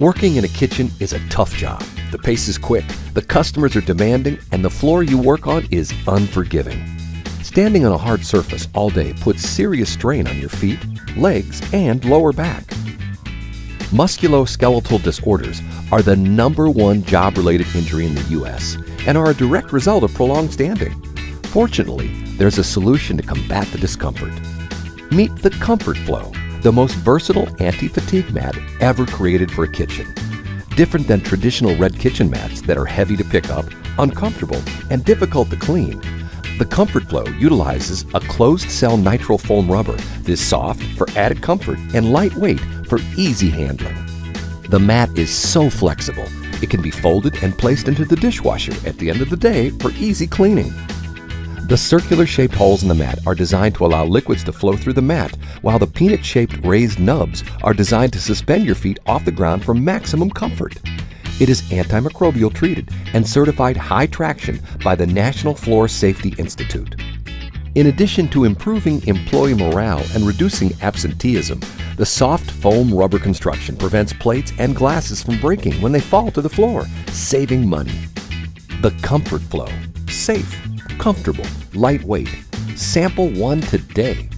Working in a kitchen is a tough job. The pace is quick, the customers are demanding, and the floor you work on is unforgiving. Standing on a hard surface all day puts serious strain on your feet, legs, and lower back. Musculoskeletal disorders are the number one job related injury in the U.S. and are a direct result of prolonged standing. Fortunately, there's a solution to combat the discomfort. Meet the Comfort Flow, the most versatile anti fatigue mat ever created for a kitchen. Different than traditional red kitchen mats that are heavy to pick up, uncomfortable, and difficult to clean, the Comfort Flow utilizes a closed cell nitrile foam rubber that is soft for added comfort and lightweight for easy handling. The mat is so flexible, it can be folded and placed into the dishwasher at the end of the day for easy cleaning. The circular shaped holes in the mat are designed to allow liquids to flow through the mat, while the peanut shaped raised nubs are designed to suspend your feet off the ground for maximum comfort. It is antimicrobial treated and certified high traction by the National Floor Safety Institute. In addition to improving employee morale and reducing absenteeism, the soft foam rubber construction prevents plates and glasses from breaking when they fall to the floor, saving money. The Comfort Flow. Safe, comfortable, lightweight. Sample one today.